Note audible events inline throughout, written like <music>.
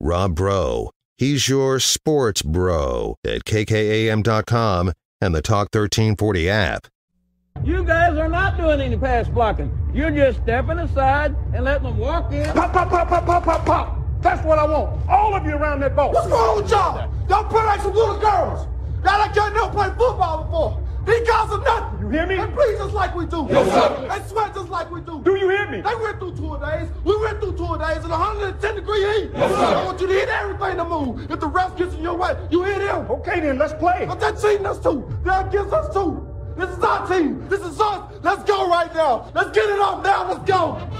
Rob Breaux. He's your sports bro at kkam.com and the Talk 1340 app. You guys are not doing any pass blocking. You're just stepping aside and letting them walk in. Pop, pop, pop, pop, pop, pop, pop. That's what I want. All of you around that ball. What's wrong with y'all? Y'all play like some little girls. Y'all like y'all never played football before. Guys are nothing. You hear me? They breathe just like we do. Yes, sir. They sweat just like we do. Do you hear me? They went through two days. We went through two days in 110 degree heat. Yes, sir. I want you to hit everything to move. If the ref gets in your way, you hit him. Okay, then let's play. But they're cheating us too. They're against us too. This is our team. This is us. Let's go right now. Let's get it off now. Let's go.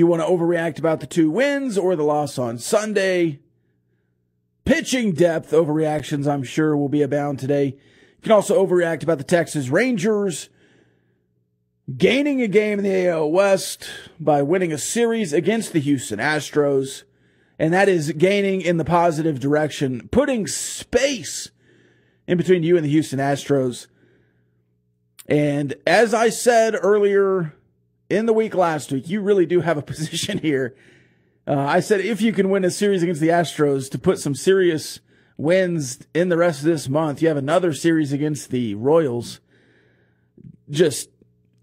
You want to overreact about the two wins or the loss on Sunday, pitching depth overreactions, I'm sure, will be abound today. You can also overreact about the Texas Rangers gaining a game in the AL West by winning a series against the Houston Astros. And that is gaining in the positive direction, putting space in between you and the Houston Astros. And as I said earlier in the week last week, you really do have a <laughs> position here. Uh, I said if you can win a series against the Astros to put some serious wins in the rest of this month, you have another series against the Royals. Just,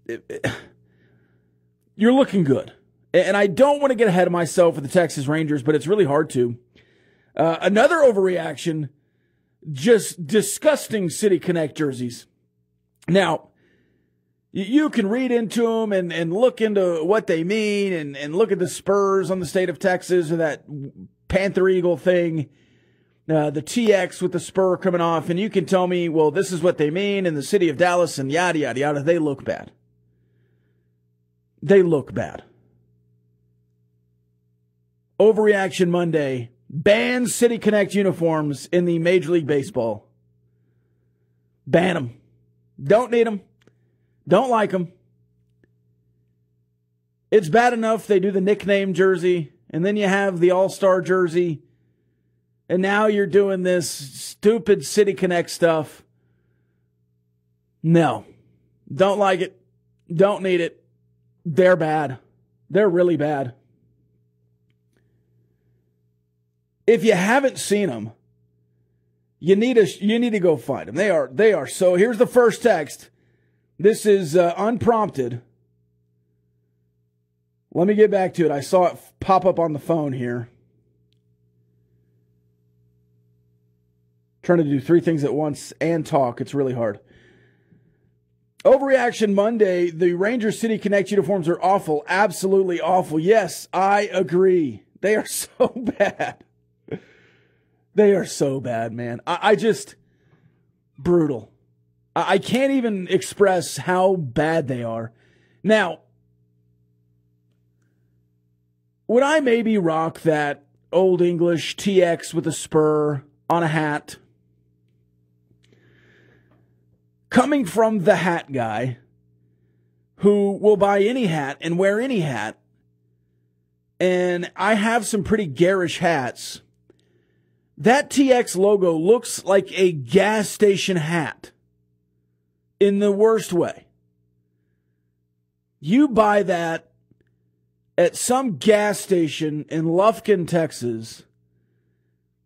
<sighs> you're looking good. And I don't want to get ahead of myself with the Texas Rangers, but it's really hard to. Uh, another overreaction, just disgusting City Connect jerseys. Now, you can read into them and, and look into what they mean and, and look at the Spurs on the state of Texas or that Panther Eagle thing, uh, the TX with the spur coming off. And you can tell me, well, this is what they mean in the city of Dallas and yada, yada, yada. They look bad. They look bad. Overreaction Monday. Ban City Connect uniforms in the Major League Baseball. Ban them. Don't need them. Don't like them. It's bad enough they do the nickname jersey, and then you have the All Star jersey, and now you're doing this stupid City Connect stuff. No. Don't like it. Don't need it. They're bad. They're really bad. If you haven't seen them, you need to you need to go find them. They are they are so. Here's the first text. This is uh, unprompted. Let me get back to it. I saw it pop up on the phone here. Trying to do three things at once and talk. It's really hard. Overreaction Monday. The Ranger City Connect uniforms are awful. Absolutely awful. Yes, I agree. They are <laughs> so bad. They are so bad, man. I, I just brutal. I, can't even express how bad they are. Now, would I maybe rock that old English TX with a spur on a hat? Coming from the hat guy who will buy any hat and wear any hat, and I have some pretty garish hats. That TX logo looks like a gas station hat in the worst way. You buy that at some gas station in Lufkin, Texas,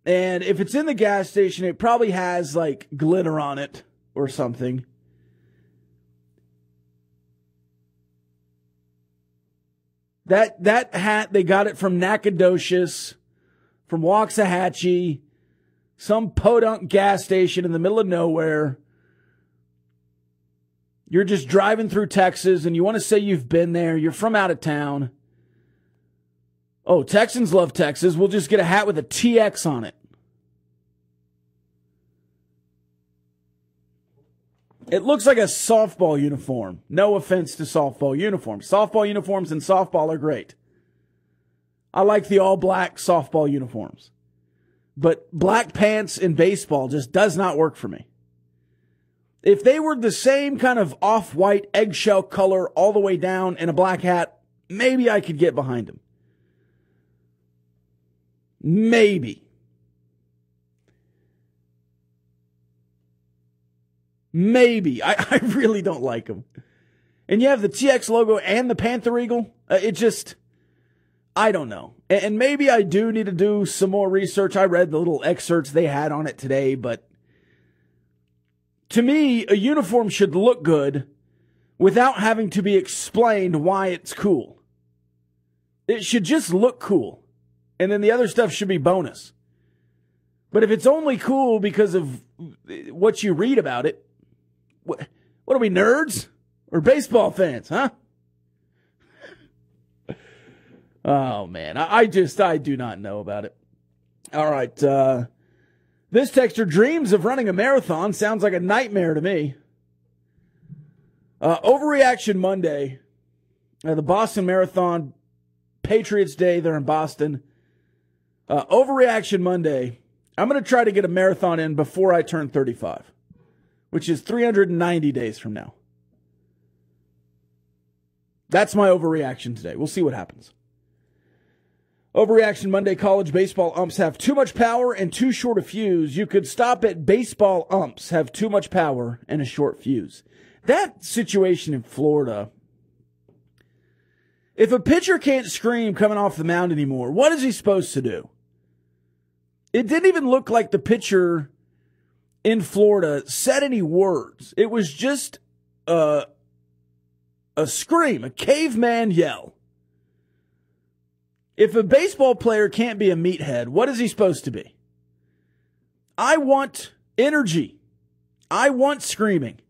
and if it's in the gas station, it probably has like glitter on it or something. That that hat they got it from Nacogdoches, from Waxahachie, some podunk gas station in the middle of nowhere. You're just driving through Texas and you want to say you've been there. You're from out of town. Oh, Texans love Texas. We'll just get a hat with a TX on it. It looks like a softball uniform. No offense to softball uniforms. Softball uniforms and softball are great. I like the all black softball uniforms. But black pants in baseball just does not work for me. If they were the same kind of off white eggshell color all the way down in a black hat, maybe I could get behind them. Maybe. Maybe. I, <laughs> I really don't like them. And you have the TX logo and the Panther Eagle. Uh, it just, I don't know. And, and maybe I do need to do some more research. I read the little excerpts they had on it today, but to me, a uniform should look good without having to be explained why it's cool. It should just look cool. And then the other stuff should be bonus. But if it's only cool because of what you read about it, what, what are we, nerds? Or baseball fans, huh? <laughs> oh, man. I, I, just, I do not know about it. All right. Uh, this texture dreams of running a marathon. Sounds like a nightmare to me. Uh, overreaction Monday. Uh, the Boston Marathon, Patriots Day. They're in Boston. Uh, overreaction Monday. I'm going to try to get a marathon in before I turn 35, which is 390 days from now. That's my overreaction today. We'll see what happens. Overreaction Monday college baseball umps have too much power and too short a fuse. You could stop at baseball umps have too much power and a short fuse. That situation in Florida. If a pitcher can't scream coming off the mound anymore, what is he supposed to do? It didn't even look like the pitcher in Florida said any words. It was just a, a scream, a caveman yell. If a baseball player can't be a meathead, what is he supposed to be? I want energy. I want screaming.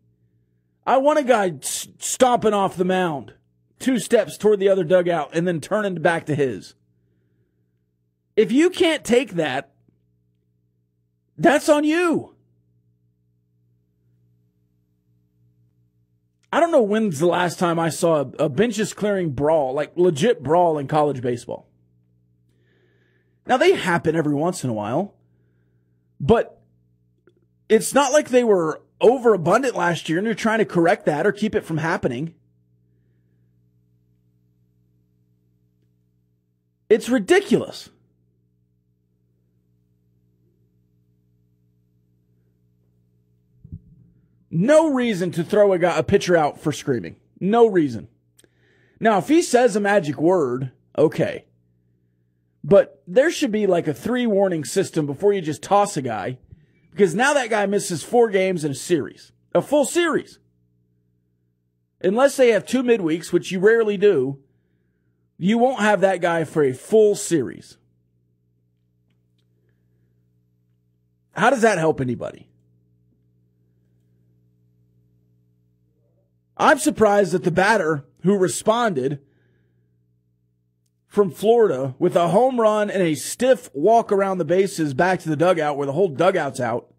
I want a guy stomping off the mound, two steps toward the other dugout, and then turning back to his. If you can't take that, that's on you. I don't know when's the last time I saw a, benches clearing brawl, like legit brawl in college baseball. Now they happen every once in a while, but it's not like they were overabundant last year and they're trying to correct that or keep it from happening. It's ridiculous. No reason to throw a, guy, a pitcher out for screaming. No reason. Now, if he says a magic word, okay. But there should be like a three warning system before you just toss a guy because now that guy misses four games in a series, a full series. Unless they have two midweeks, which you rarely do, you won't have that guy for a full series. How does that help anybody? I'm surprised that the batter who responded from Florida with a home run and a stiff walk around the bases back to the dugout where the whole dugout's out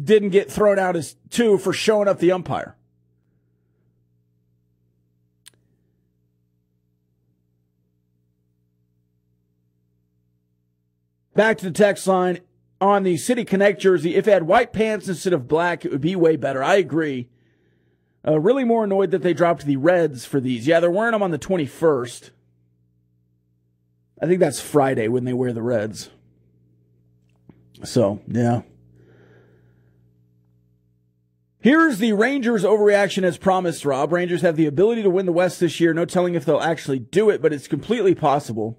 didn't get thrown out as two for showing up the umpire. Back to the text line on the City Connect jersey. If it had white pants instead of black, it would be way better. I agree. Uh, really more annoyed that they dropped the reds for these. Yeah, they're wearing them on the 21st. I think that's Friday when they wear the Reds. So, yeah. Here's the Rangers overreaction as promised, Rob. Rangers have the ability to win the West this year. No telling if they'll actually do it, but it's completely possible.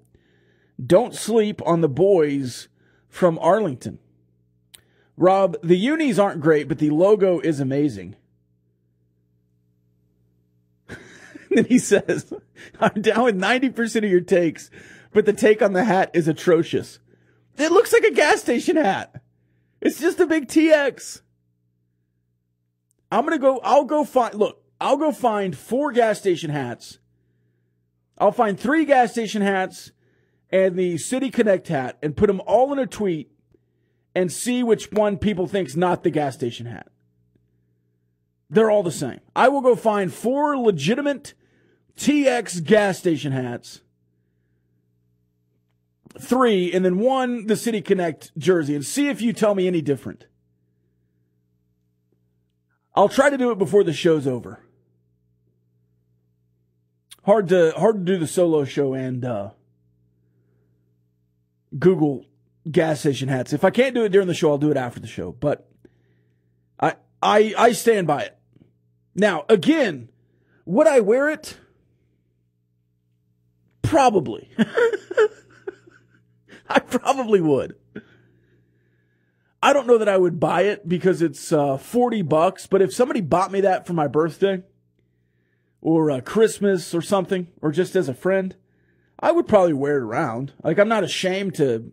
Don't sleep on the boys from Arlington. Rob, the unis aren't great, but the logo is amazing. <laughs> then he says, I'm down with 90% of your takes, but the take on the hat is atrocious. It looks like a gas station hat. It's just a big TX. I'm to go, I'll go find, look, I'll go find four gas station hats. I'll find three gas station hats and the City Connect hat and put them all in a tweet and see which one people think's not the gas station hat. They're all the same. I will go find four legitimate TX gas station hats. Three, and then one the City Connect jersey, and see if you tell me any different. I'll try to do it before the show's over. Hard to hard to do the solo show and uh, Google gas station hats. If I can't do it during the show, I'll do it after the show. But I I I stand by it. Now, again, would I wear it? Probably. <laughs> <laughs> I probably would. I don't know that I would buy it because it's uh, 40 bucks, but if somebody bought me that for my birthday or uh, Christmas or something, or just as a friend, I would probably wear it around. Like I'm not ashamed to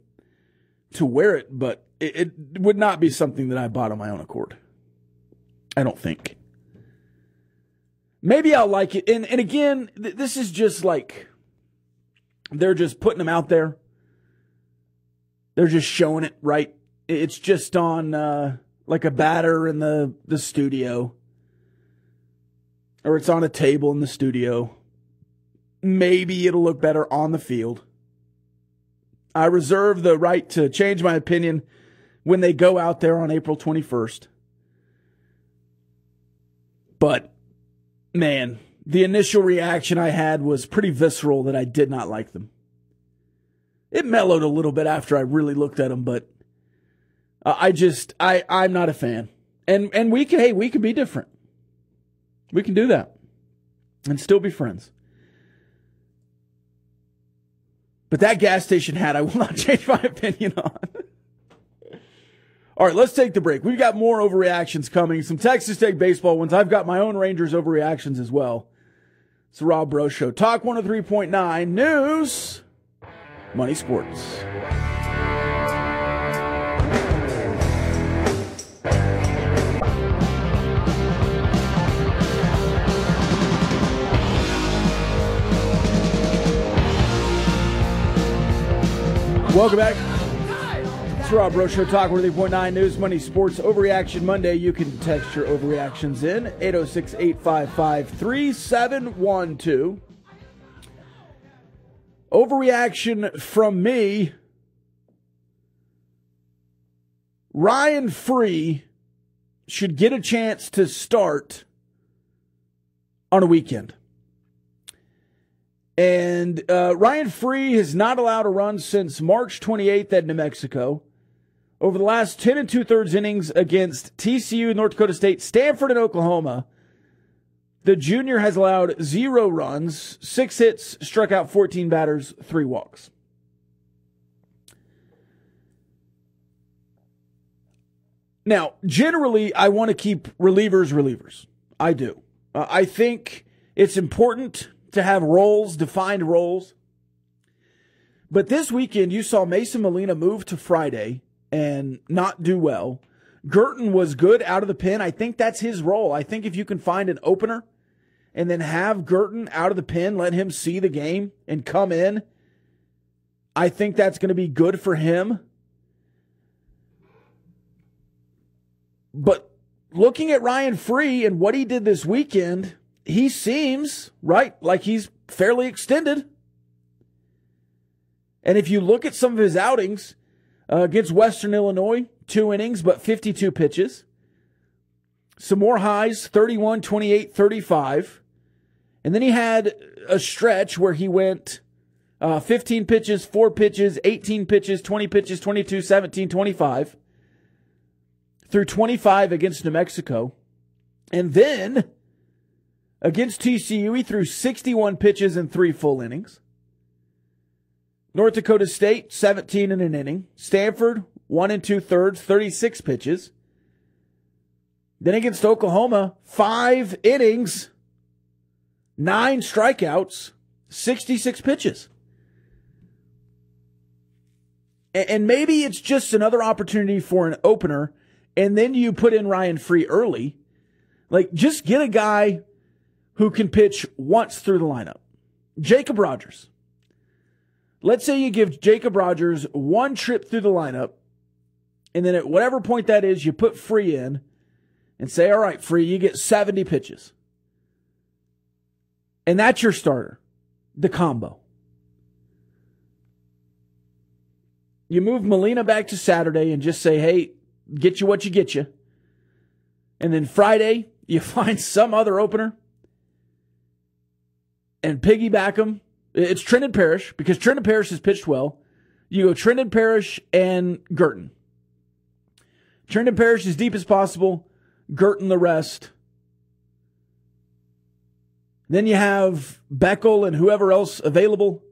to wear it, but it, it would not be something that I bought on my own accord. I don't think. Maybe I'll like it. And and again, th- this is just like they're just putting them out there. They're just showing it right. It's just on uh, like a batter in the the studio, or it's on a table in the studio. Maybe it'll look better on the field. I reserve the right to change my opinion when they go out there on April 21st. But man, the initial reaction I had was pretty visceral that I did not like them. It mellowed a little bit after I really looked at them, but I just I I'm not a fan. And and we can hey, we can be different. We can do that and still be friends. But that gas station hat, I will <laughs> not change my opinion on. All right, let's take the break. We've got more overreactions coming, some Texas Tech baseball ones. I've got my own Rangers overreactions as well. It's the Rob Breaux Show. Talk 103.9 News, Money Sports. Welcome back. It's Rob Show, Talk 103.9 News, Money Sports, Overreaction Monday. You can text your overreactions in 806 855 3712. Overreaction from me Ryan Free should get a chance to start on a weekend. And uh, Ryan Free has not allowed a run since March 28th at New Mexico. Over the last 10 and two thirds innings against TCU, North Dakota State, Stanford, and Oklahoma, the junior has allowed zero runs, six hits, struck out 14 batters, three walks. Now, generally, I want to keep relievers relievers. I do. Uh, I think it's important to have roles, defined roles. But this weekend, you saw Mason Molina move to Friday and not do well. Girton was good out of the pen. I think that's his role. I think if you can find an opener and then have Girton out of the pen, let him see the game and come in, I think that's going to be good for him. But looking at Ryan Free and what he did this weekend, he seems, right, like he's fairly extended. And if you look at some of his outings uh, against Western Illinois, two innings, but 52 pitches. Some more highs 31, 28, 35. And then he had a stretch where he went uh, 15 pitches, 4 pitches, 18 pitches, 20 pitches, 22, 17, 25. Through 25 against New Mexico. And then Against TCU, he threw 61 pitches in three full innings. North Dakota State, 17 in an inning. Stanford, one and two thirds, 36 pitches. Then against Oklahoma, five innings, nine strikeouts, 66 pitches. And maybe it's just another opportunity for an opener, and then you put in Ryan Free early. Like, just get a guy who can pitch once through the lineup. Jacob Rogers. Let's say you give Jacob Rogers one trip through the lineup, and then at whatever point that is, you put Free in and say, all right, Free, you get 70 pitches. And that's your starter, the combo. You move Molina back to Saturday and just say, hey, get you what you get you. And then Friday, you <laughs> find some other opener and piggyback them. It's Trenton Parrish because Trenton Parrish has pitched well. You go Trenton Parrish and Girton. Trenton Parrish as deep as possible, Girton the rest. Then you have Beckel and whoever else available.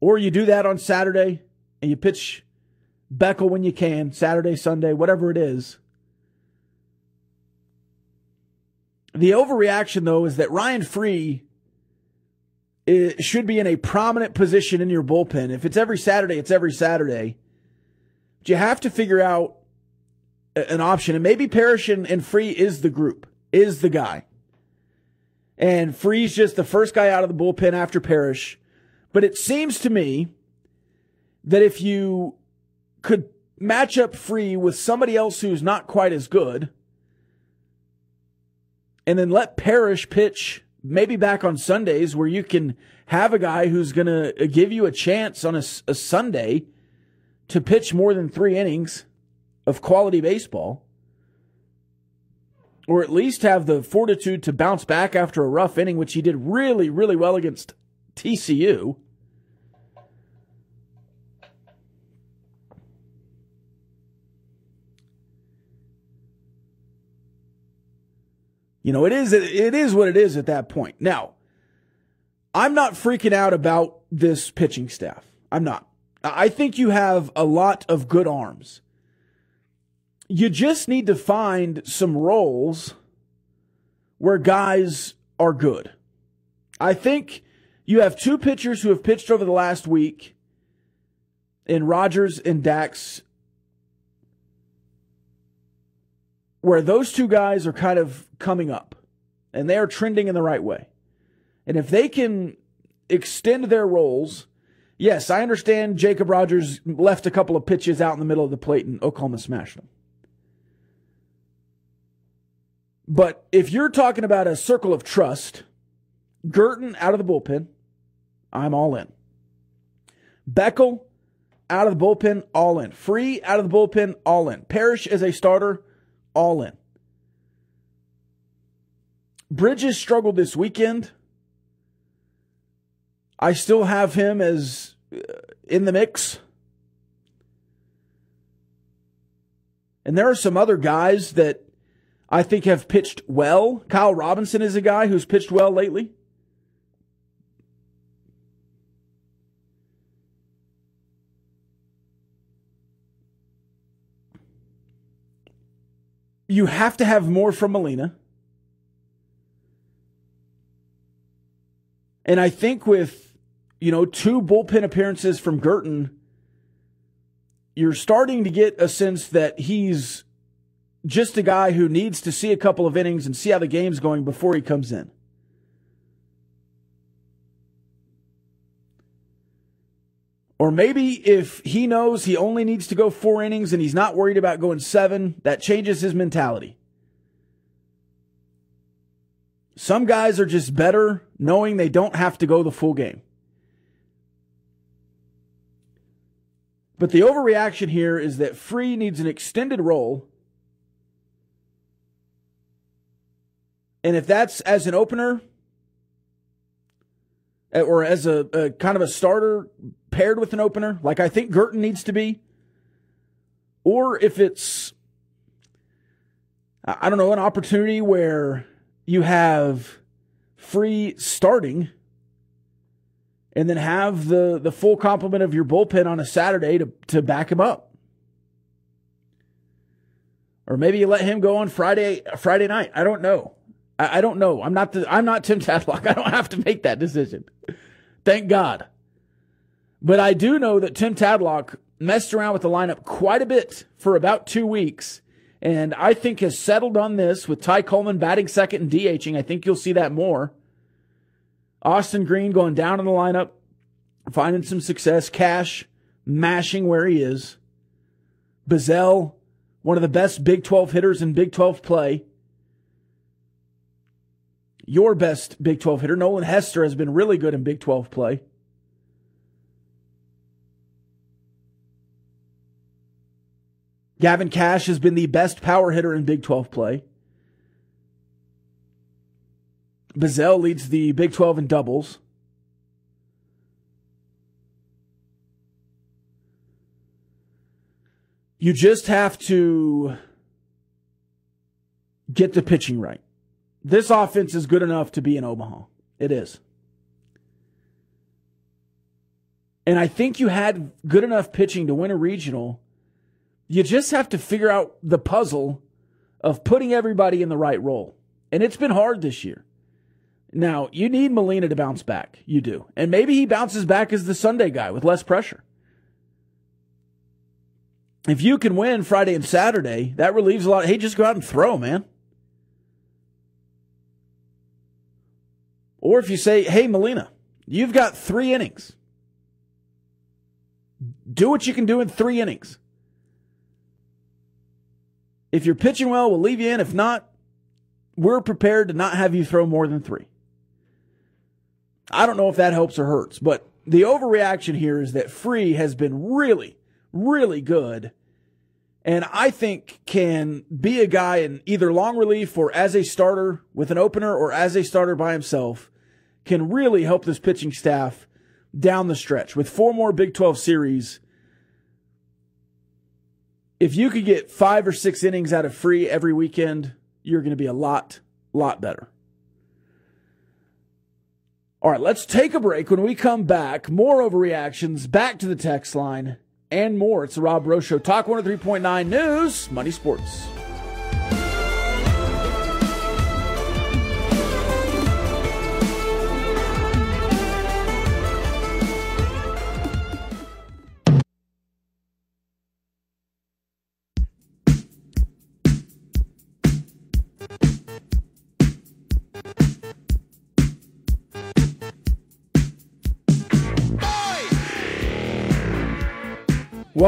Or you do that on Saturday and you pitch Beckel when you can, Saturday, Sunday, whatever it is. The overreaction, though, is that Ryan Free eh, should be in a prominent position in your bullpen. If it's every Saturday, it's every Saturday. But you have to figure out eh, an option. And maybe Parrish and, and Free is the group, is the guy. And Free's just the first guy out of the bullpen after Parrish. But it seems to me that if you could match up Free with somebody else who's not quite as good, and then let Parrish pitch maybe back on Sundays where you can have a guy who's going to give you a chance on a, a Sunday to pitch more than three innings of quality baseball, or at least have the fortitude to bounce back after a rough inning, which he did really, really well against TCU. You know, it is it is what it is at that point. Now, I'm not freaking out about this pitching staff. I'm not. I think you have a lot of good arms. You just need to find some roles where guys are good. I think you have two pitchers who have pitched over the last week in Rogers and Dax where those two guys are kind of coming up and they are trending in the right way. And if they can extend their roles, yes, I understand Jacob Rogers left a couple of pitches out in the middle of the plate and Oklahoma smashed them. But if you're talking about a circle of trust, Girton out of the bullpen, I'm all in. Beckel out of the bullpen, all in. Free out of the bullpen, all in. Parrish as a starter, all in. Bridges struggled this weekend. I still have him as uh, in the mix. And there are some other guys that I think have pitched well. Kyle Robinson is a guy who's pitched well lately. You have to have more from Molina. And I think with, you know, two bullpen appearances from Girton, you're starting to get a sense that he's just a guy who needs to see a couple of innings and see how the game's going before he comes in. Or maybe if he knows he only needs to go four innings and he's not worried about going seven, that changes his mentality. Some guys are just better knowing they don't have to go the full game. But the overreaction here is that Free needs an extended role. And if that's as an opener eh, or as a, a, kind of a starter paired with an opener, like I think Girton needs to be, or if it's, I don't know, an opportunity where you have free starting and then have the, the full complement of your bullpen on a Saturday to, to back him up. Or maybe you let him go on Friday Friday night. I don't know. I, I don't know. I'm not the, I'm not Tim <laughs> Tadlock. I don't have to make that decision. Thank God. But I do know that Tim Tadlock messed around with the lineup quite a bit for about two weeks. And I think has settled on this with Ty Coleman batting second and DHing. I think you'll see that more. Austin Green going down in the lineup, finding some success. Cash mashing where he is. Bazzell, one of the best Big 12 hitters in Big 12 play. Your best Big 12 hitter, Nolan Hester, has been really good in Big 12 play. Gavin Cash has been the best power hitter in Big 12 play. Bazzell leads the Big 12 in doubles. You just have to get the pitching right. This offense is good enough to be in Omaha. It is. And I think you had good enough pitching to win a regional. You just have to figure out the puzzle of putting everybody in the right role. And it's been hard this year. Now, you need Molina to bounce back. You do. And maybe he bounces back as the Sunday guy with less pressure. If you can win Friday and Saturday, that relieves a lot. Hey, just go out and throw, man. Or if you say, hey, Molina, you've got three innings. Do what you can do in three innings. If you're pitching well, we'll leave you in. If not, we're prepared to not have you throw more than three. I don't know if that helps or hurts, but the overreaction here is that Free has been really, really good. And I think can be a guy in either long relief or as a starter with an opener or as a starter by himself can really help this pitching staff down the stretch with four more Big 12 series. If you could get five or six innings out of free every weekend, you're going to be a lot, lot better. All right, let's take a break. When we come back, more overreactions, back to the text line, and more. It's the Rob Breaux Show. Talk 103.9 News, Money Sports.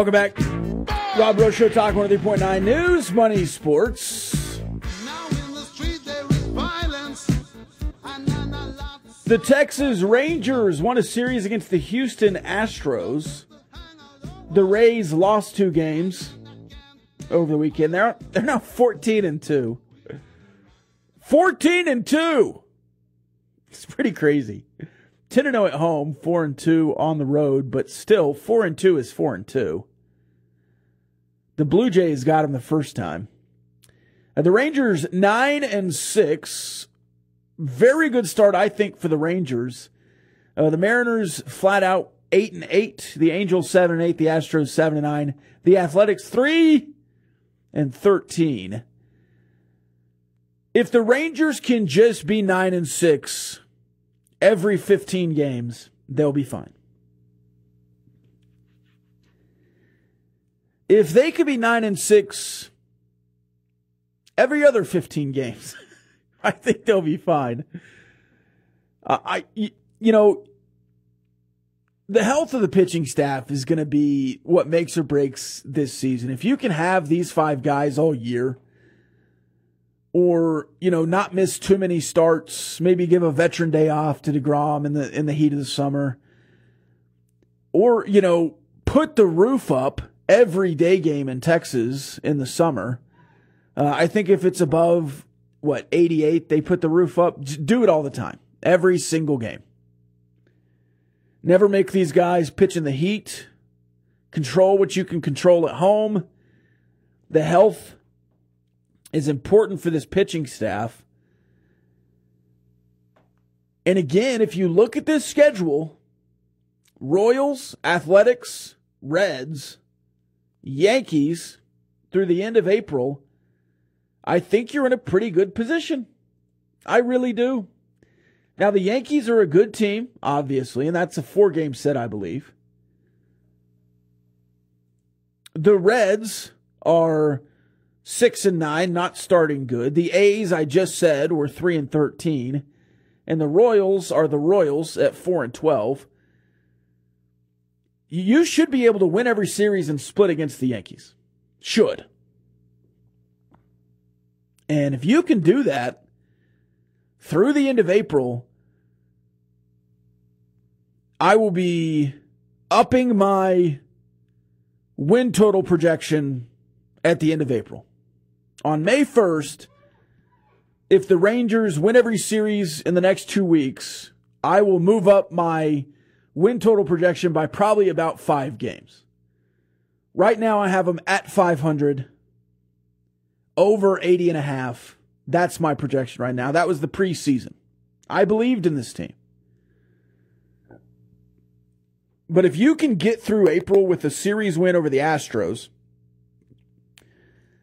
Welcome back. Rob Breaux Show, Talk 103.9 News, Money, Sports. The Texas Rangers won a series against the Houston Astros. The Rays lost two games over the weekend. They're they're now 14 and 2. 14 and 2. It's pretty crazy. 10 and 0 at home, 4 and 2 on the road, but still 4 and 2 is 4 and 2. The Blue Jays got him the first time. Uh, the Rangers 9 and 6. Very good start I think for the Rangers. Uh, the Mariners flat out 8 and 8, the Angels 7 and 8, the Astros 7 and 9, the Athletics 3 and 13. If the Rangers can just be 9 and 6, every 15 games, they'll be fine. If they could be 9 and 6 every other 15 games, <laughs> I think they'll be fine. Uh, I you know the health of the pitching staff is going to be what makes or breaks this season. If you can have these five guys all year, or you know not miss too many starts, maybe give a veteran day off to Degrom in the in the heat of the summer, or you know put the roof up every day game in Texas in the summer. Uh, I think if it's above what 88, they put the roof up. Do it all the time, every single game. Never make these guys pitch in the heat. Control what you can control at home. The health is important for this pitching staff. And again, if you look at this schedule, Royals, Athletics, Reds, Yankees through the end of April, I think you're in a pretty good position I really do. Now, the Yankees are a good team, obviously, and that's a four game set, I believe. The Reds are six and nine, not starting good. The A's, I just said, were three and 13. And the Royals are the Royals at four and 12. You should be able to win every series and split against the Yankees. Should. And if you can do that through the end of April, I will be upping my win total projection at the end of April. On May 1st, if the Rangers win every series in the next two weeks, I will move up my win total projection by probably about five games. Right now, I have them at 500, over 80 and a half. That's my projection right now. That was the preseason. I believed in this team. But if you can get through April with a series win over the Astros,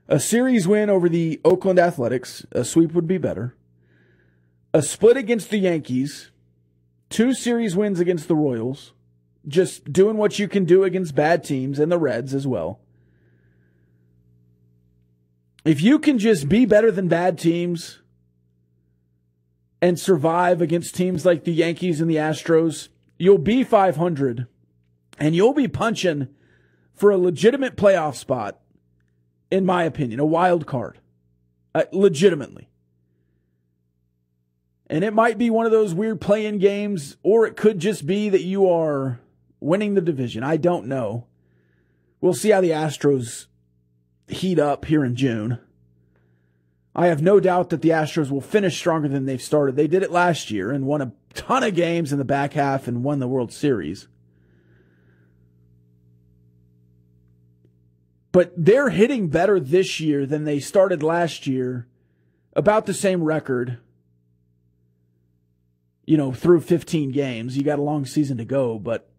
a series win over the Oakland Athletics, a sweep would be better, a split against the Yankees, two series wins against the Royals, just doing what you can do against bad teams and the Reds as well. If you can just be better than bad teams and survive against teams like the Yankees and the Astros, you'll be 500 and you'll be punching for a legitimate playoff spot, in my opinion, a wild card. Uh, legitimately. And it might be one of those weird playing games, or it could just be that you are winning the division. I don't know. We'll see how the Astros heat up here in June. I have no doubt that the Astros will finish stronger than they've started. They did it last year and won a ton of games in the back half and won the World Series. But they're hitting better this year than they started last year, about the same record. You know, through 15 games. You got a long season to go, but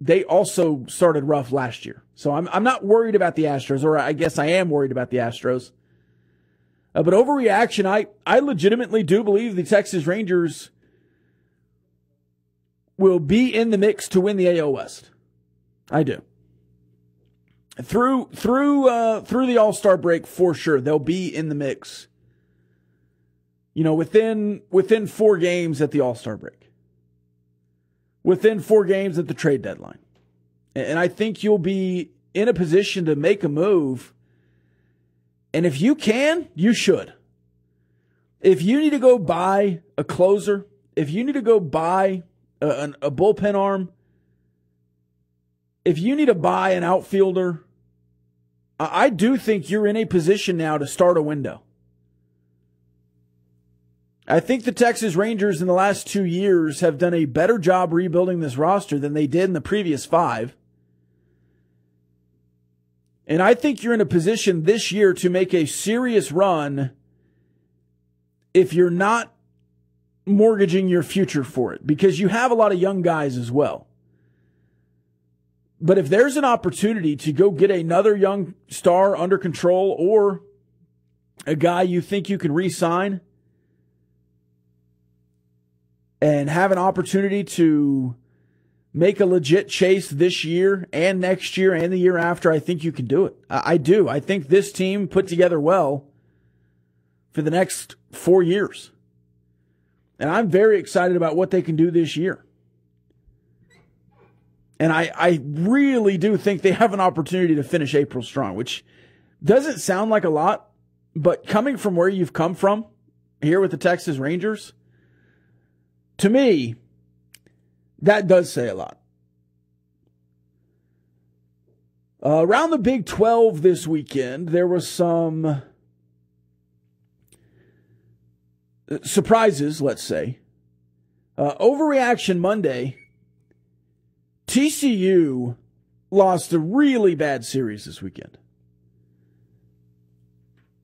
they also started rough last year. So I'm, I'm not worried about the Astros, or I guess I am worried about the Astros. Uh, but overreaction, I, I legitimately do believe the Texas Rangers will be in the mix to win the AL West. I do through through uh, through the All Star break for sure. They'll be in the mix. You know, within within four games at the All Star break, within four games at the trade deadline, and I think you'll be in a position to make a move. And if you can, you should. If you need to go buy a closer, if you need to go buy a, a bullpen arm if you need to buy an outfielder, I do think you're in a position now to start a window. I think the Texas Rangers in the last two years have done a better job rebuilding this roster than they did in the previous five. And I think you're in a position this year to make a serious run if you're not mortgaging your future for it because you have a lot of young guys as well. But if there's an opportunity to go get another young star under control or a guy you think you can re sign and have an opportunity to make a legit chase this year and next year and the year after, I think you can do it. I, do. I think this team put together well for the next four years. And I'm very excited about what they can do this year. And I, I really do think they have an opportunity to finish April strong, which doesn't sound like a lot, but coming from where you've come from here with the Texas Rangers, to me, that does say a lot. Uh, around the Big 12 this weekend, there was some uh, surprises, let's say. Uh, Overreaction Monday TCU lost a really bad series this weekend.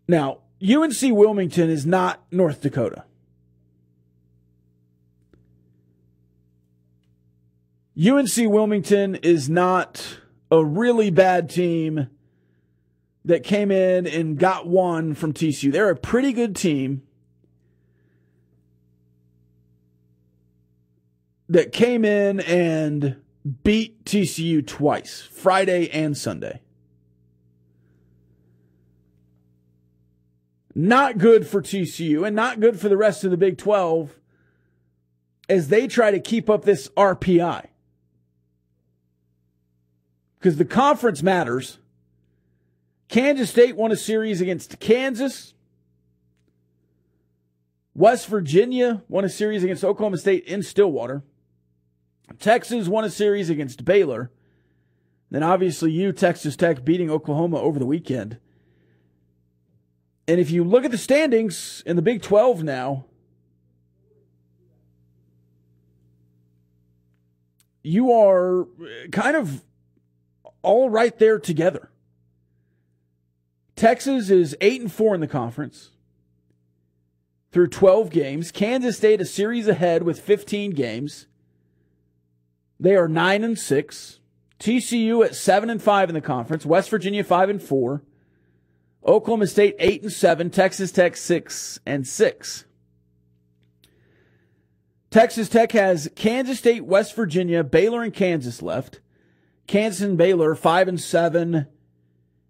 Now, UNC Wilmington is not North Dakota. UNC Wilmington is not a really bad team that came in and got one from TCU. They're a pretty good team that came in and beat TCU twice, Friday and Sunday. Not good for TCU and not good for the rest of the Big 12 as they try to keep up this RPI. Because the conference matters. Kansas State won a series against Kansas. West Virginia won a series against Oklahoma State in Stillwater. Texas won a series against Baylor. Then obviously you, Texas Tech, beating Oklahoma over the weekend. And if you look at the standings in the Big 12 now, you are kind of all right there together. Texas is 8 and 4 in the conference through 12 games. Kansas State a series ahead with 15 games. They are 9 and 6. TCU at 7 and 5 in the conference. West Virginia 5 and 4. Oklahoma State 8 and 7, Texas Tech 6 and 6. Texas Tech has Kansas State, West Virginia, Baylor and Kansas left. Kansas and Baylor 5 and 7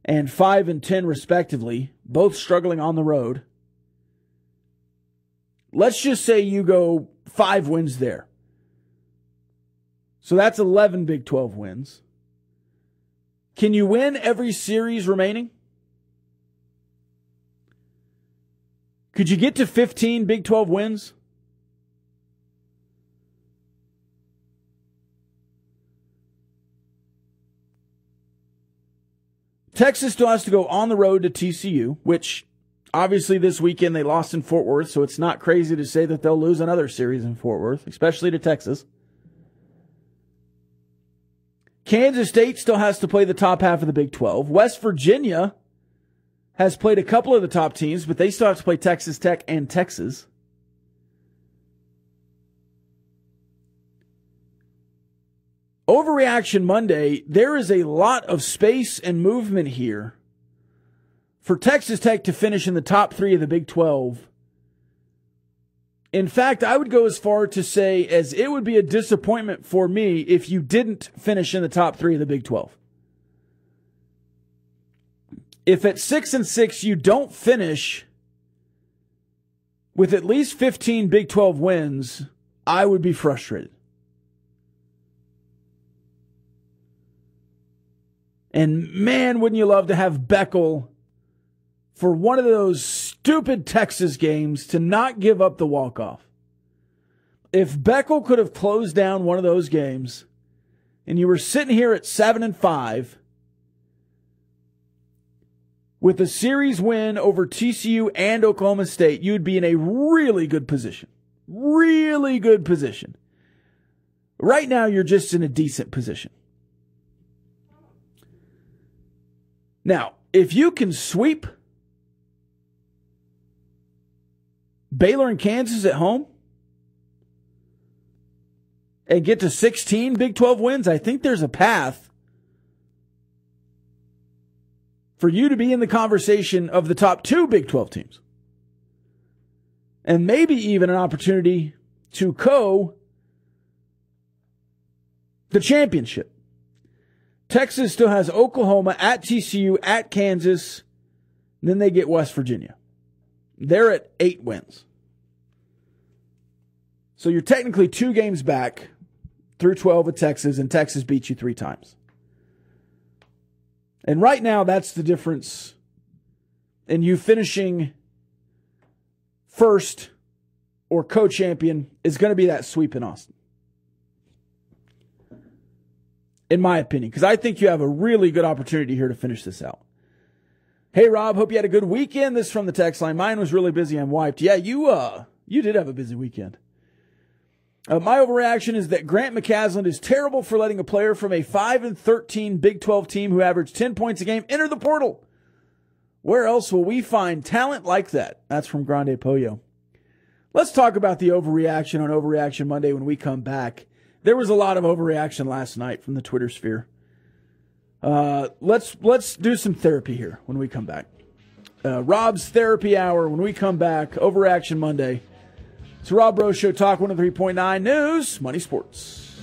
and 5 and 10 respectively, both struggling on the road. Let's just say you go 5 wins there. So that's 11 Big 12 wins. Can you win every series remaining? Could you get to 15 Big 12 wins? Texas still has to go on the road to TCU, which obviously this weekend they lost in Fort Worth, so it's not crazy to say that they'll lose another series in Fort Worth, especially to Texas. Kansas State still has to play the top half of the Big 12. West Virginia has played a couple of the top teams, but they still have to play Texas Tech and Texas. Overreaction Monday, there is a lot of space and movement here for Texas Tech to finish in the top three of the Big 12. In fact, I would go as far to say as it would be a disappointment for me if you didn't finish in the top three of the Big 12 if at six and six you don't finish with at least 15 Big 12 wins, I would be frustrated. And man, wouldn't you love to have Beckel for one of those stupid Texas games to not give up the walk off? If Beckel could have closed down one of those games and you were sitting here at seven and five with a series win over TCU and Oklahoma State, you'd be in a really good position. Really good position. Right now, you're just in a decent position. Now, if you can sweep Baylor and Kansas at home and get to 16 Big 12 wins, I think there's a path for you to be in the conversation of the top two Big 12 teams. And maybe even an opportunity to co the championship. Texas still has Oklahoma at TCU, at Kansas. Then they get West Virginia. They're at eight wins. So you're technically two games back through 12 with Texas, and Texas beat you three times. And right now, that's the difference in you finishing first or co champion is going to be that sweep in Austin. In my opinion, because I think you have a really good opportunity here to finish this out. Hey Rob, hope you had a good weekend. This from the text line. Mine was really busy. I'm wiped. Yeah, you uh you did have a busy weekend. Uh, my overreaction is that Grant McCasland is terrible for letting a player from a 5 and 13 Big 12 team who averaged 10 points a game enter the portal. Where else will we find talent like that? That's from Grande Pollo. Let's talk about the overreaction on Overreaction Monday when we come back. There was a lot of overreaction last night from the Twitter sphere. Uh, let's let's do some therapy here when we come back. Uh, Rob's therapy hour when we come back. Overreaction Monday It's Rob Breaux Show Talk 103.9 News, Money Sports.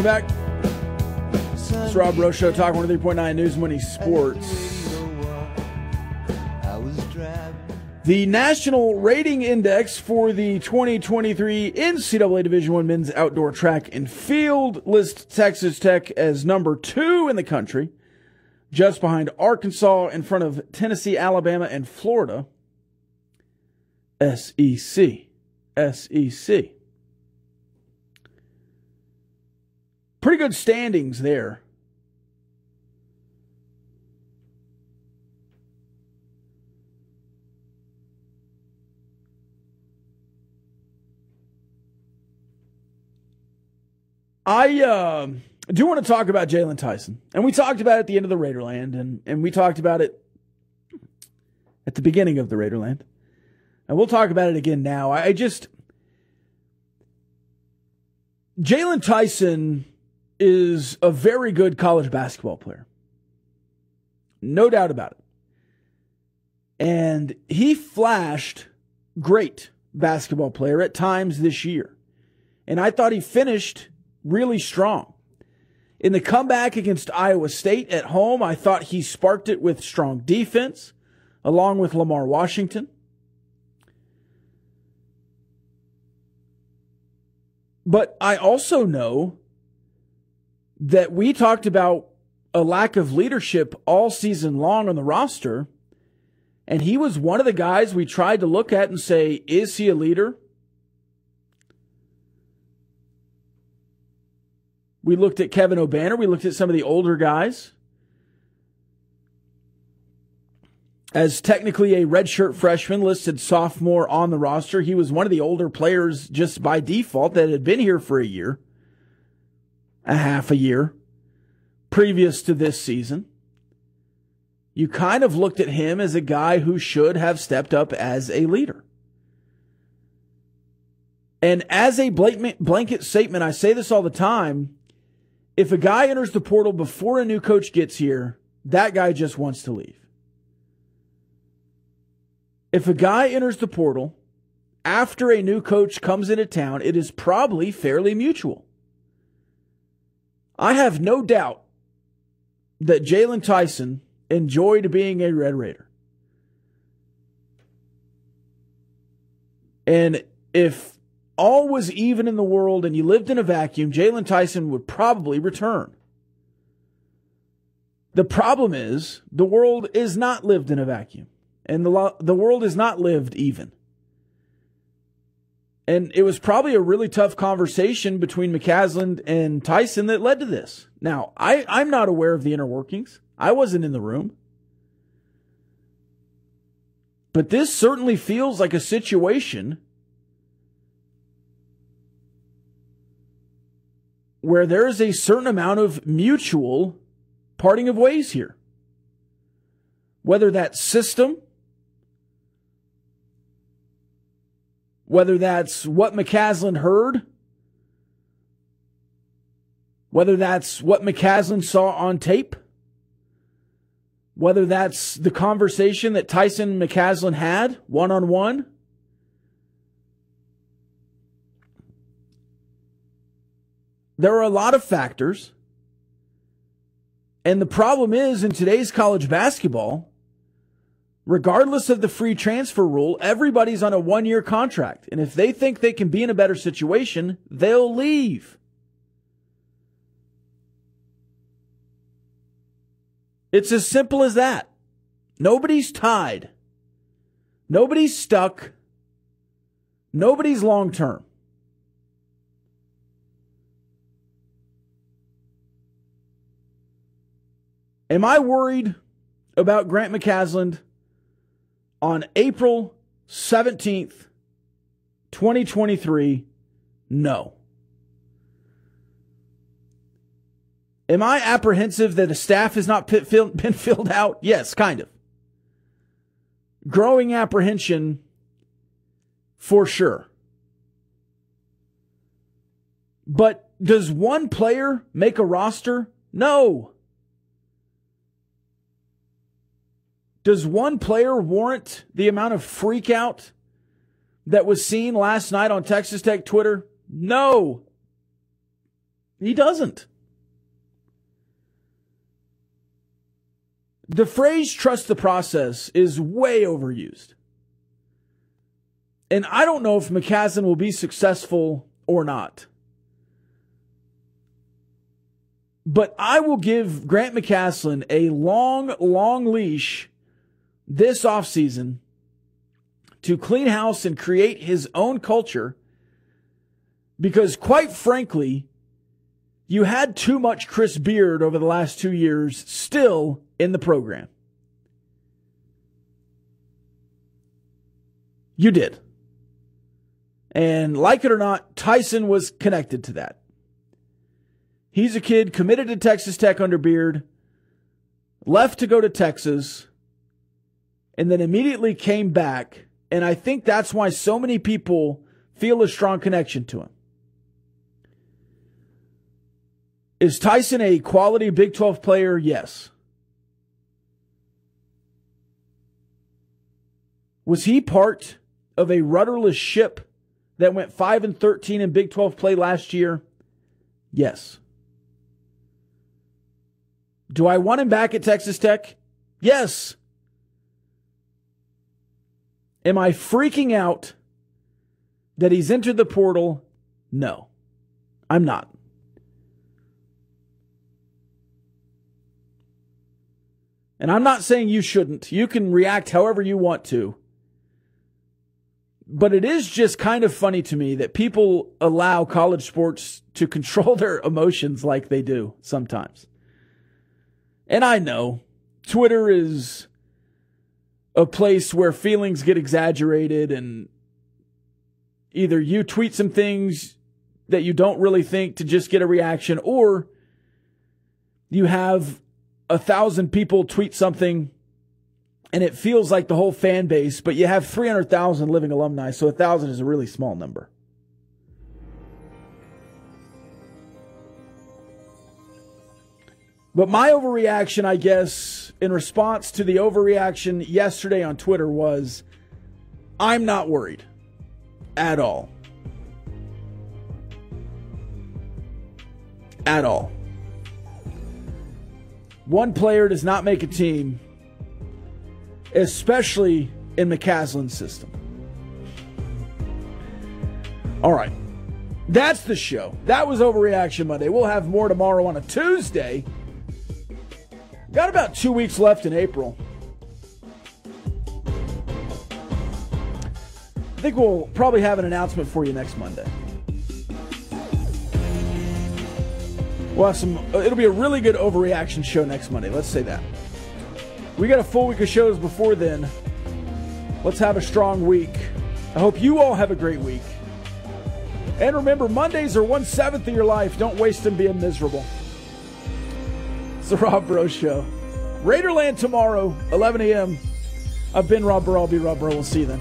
Welcome back. It's Rob Breaux Show Talk 103.9 News, Money Sports. The national rating index for the 2023 NCAA Division One men's outdoor track and field lists Texas Tech as number two in the country, just behind Arkansas, in front of Tennessee, Alabama, and Florida. SEC. SEC. Pretty good standings there. I uh, do want to talk about Jaylon Tyson, and we talked about it at the end of the Raiderland, and and we talked about it at the beginning of the Raiderland, and we'll talk about it again now. I, I just Jaylon Tyson is a very good college basketball player, no doubt about it, and he flashed great basketball player at times this year, and I thought he finished really strong. In the comeback against Iowa State at home, I thought he sparked it with strong defense, along with Lamar Washington. But I also know that we talked about a lack of leadership all season long on the roster. And he was one of the guys we tried to look at and say, is he a leader? We looked at Kevin Obanor. We looked at some of the older guys. As technically a redshirt freshman listed sophomore on the roster, he was one of the older players just by default that had been here for a year, a half a year previous to this season. You kind of looked at him as a guy who should have stepped up as a leader. And as a blanket statement, I say this all the time if a guy enters the portal before a new coach gets here, that guy just wants to leave. If a guy enters the portal after a new coach comes into town, it is probably fairly mutual. I have no doubt that Jaylon Tyson enjoyed being a Red Raider. And if all was even in the world and you lived in a vacuum, Jaylon Tyson would probably return. The problem is the world is not lived in a vacuum and the, lo- the world is not lived even. And it was probably a really tough conversation between McCasland and Tyson that led to this. Now, I, I'm not aware of the inner workings. I wasn't in the room. But this certainly feels like a situation where there is a certain amount of mutual parting of ways here. Whether that system, whether that's what McCasland heard, whether that's what McCasland saw on tape, whether that's the conversation that Tyson and McCasland had one on one. There are a lot of factors. And the problem is in today's college basketball, regardless of the free transfer rule, everybody's on a one year contract. And if they think they can be in a better situation, they'll leave. It's as simple as that. Nobody's tied. Nobody's stuck. Nobody's long term. Am I worried about Grant McCasland on April 17th, 2023? No. Am I apprehensive that a staff has not <laughs> been filled out? Yes, kind of. growing apprehension for sure. But does one player make a roster? No. Does one player warrant the amount of freakout that was seen last night on Texas Tech Twitter? No. He doesn't. The phrase trust the process is way overused. And I don't know if McCasland will be successful or not. But I will give Grant McCasland a long, long leash this offseason to clean house and create his own culture because quite frankly, you had too much Chris Beard over the last two years still in the program. You did. And like it or not, Tyson was connected to that. He's a kid committed to Texas Tech under Beard, left to go to Texas, and then immediately came back. And I think that's why so many people feel a strong connection to him. Is Tyson a quality Big 12 player? Yes. Was he part of a rudderless ship that went 5 and 13 in Big 12 play last year? Yes. Do I want him back at Texas Tech? Yes. Am I freaking out that he's entered the portal? No, I'm not. And I'm not saying you shouldn't. You can react however you want to. But it is just kind of funny to me that people allow college sports to <laughs> control their emotions like they do sometimes. And I know Twitter is a place where feelings get exaggerated and either you tweet some things that you don't really think to just get a reaction or you have a thousand people tweet something and it feels like the whole fan base, but you have 300,000 living alumni, so a thousand is a really small number. But my overreaction, I guess, in response to the overreaction yesterday on Twitter was I'm not worried at all. At all. One player does not make a team, especially in McCasland's system. All right. That's the show. That was Overreaction Monday. We'll have more tomorrow on a Tuesday. Got about two weeks left in April. I think we'll probably have an announcement for you next Monday. We'll have some, uh, it'll be a really good overreaction show next Monday. Let's say that. We got a full week of shows before then. Let's have a strong week. I hope you all have a great week. And remember, Mondays are one seventh of your life. Don't waste them being miserable the Rob Breaux Show. Raiderland tomorrow, 11 a.m. I've been Rob Breaux. I'll be Rob Breaux. We'll see you then.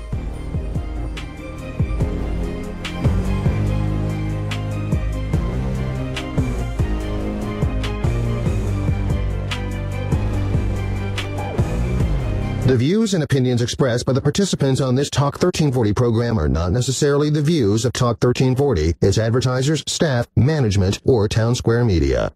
The views and opinions expressed by the participants on this Talk 1340 program are not necessarily the views of Talk 1340, its advertisers, staff, management, or Townsquare Media.